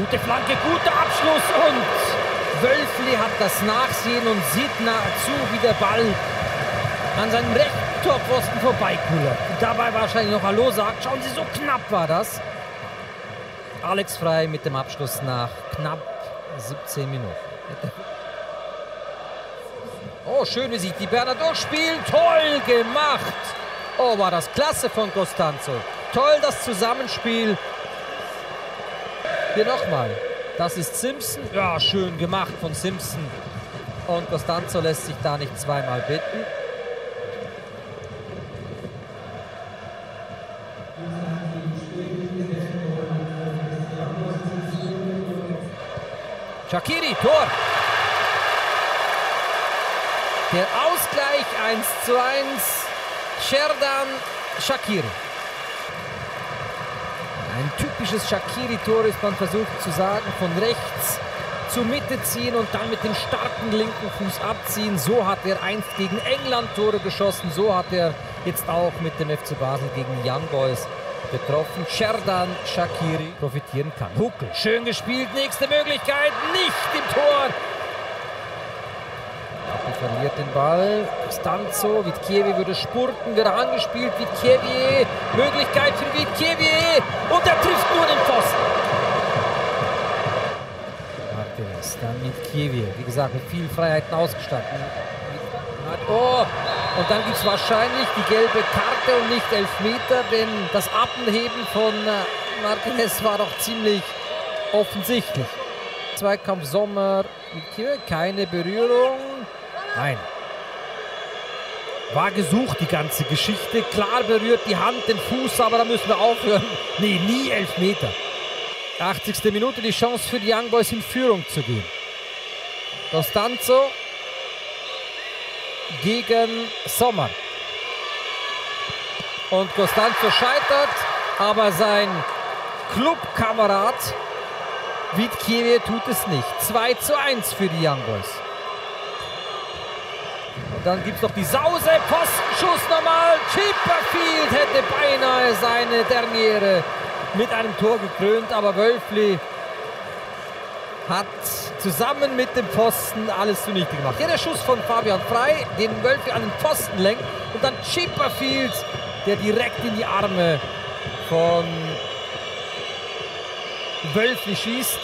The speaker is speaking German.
Gute Flanke, guter Abschluss und Wölfli hat das Nachsehen und sieht nahezu, wie der Ball an seinem rechten Torpfosten vorbeikullert. Dabei wahrscheinlich noch Hallo sagt. Schauen Sie, so knapp war das. Alex Frei mit dem Abschluss nach knapp 17 Minuten. Oh, schön, wie sich die Berner durchspielen. Toll gemacht. Oh, war das klasse von Costanzo. Toll das Zusammenspiel. Hier nochmal. Das ist Simpson. Ja, schön gemacht von Simpson. Und Costanzo lässt sich da nicht zweimal bitten. Shakiri, Tor. Der Ausgleich 1 zu 1. Sherdan Shakiri. Ein typisches Shakiri-Tor ist man versucht zu sagen, von rechts zur Mitte ziehen und dann mit dem starken linken Fuß abziehen. So hat er einst gegen England Tore geschossen, so hat er jetzt auch mit dem FC Basel gegen Young Boys getroffen. Sherdan Shakiri profitieren kann. Huckel, schön gespielt, nächste Möglichkeit, nicht im Tor. Verliert den Ball. Stanzo, Witkiewi würde spurten, wird angespielt. Witkiewi, Möglichkeit für Witkiewi und er trifft nur den Pfosten. Martinez, dann Witkiewi, wie gesagt, mit vielen Freiheiten ausgestattet. Oh, und dann gibt es wahrscheinlich die gelbe Karte und nicht Elfmeter, denn das Abheben von äh, Martinez war doch ziemlich offensichtlich. Zweikampf Sommer keine Berührung. Nein. War gesucht, die ganze Geschichte. Klar berührt die Hand den Fuß, aber da müssen wir aufhören. Nee, nie Elfmeter. 80. Minute die Chance für die Young Boys in Führung zu gehen. Costanzo gegen Sommer. Und Costanzo scheitert, aber sein Clubkamerad Witkiewe tut es nicht. 2 zu 1 für die Young Boys. Und dann gibt es noch die Sause, Postenschuss nochmal. Chipperfield hätte beinahe seine Derniere mit einem Tor gekrönt, aber Wölfli hat zusammen mit dem Pfosten alles zunichte gemacht. Hier der Schuss von Fabian Frei, den Wölfe an den Pfosten lenkt. Und dann Chipperfield, der direkt in die Arme von Wölfli schießt.